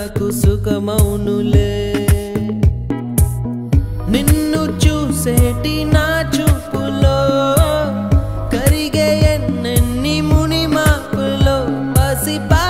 నాకు సుఖమౌనులే. నిన్ను చూసేటి నా చూపులో కరిగే ఎన్నెన్ని ముని మాపులో పసిపా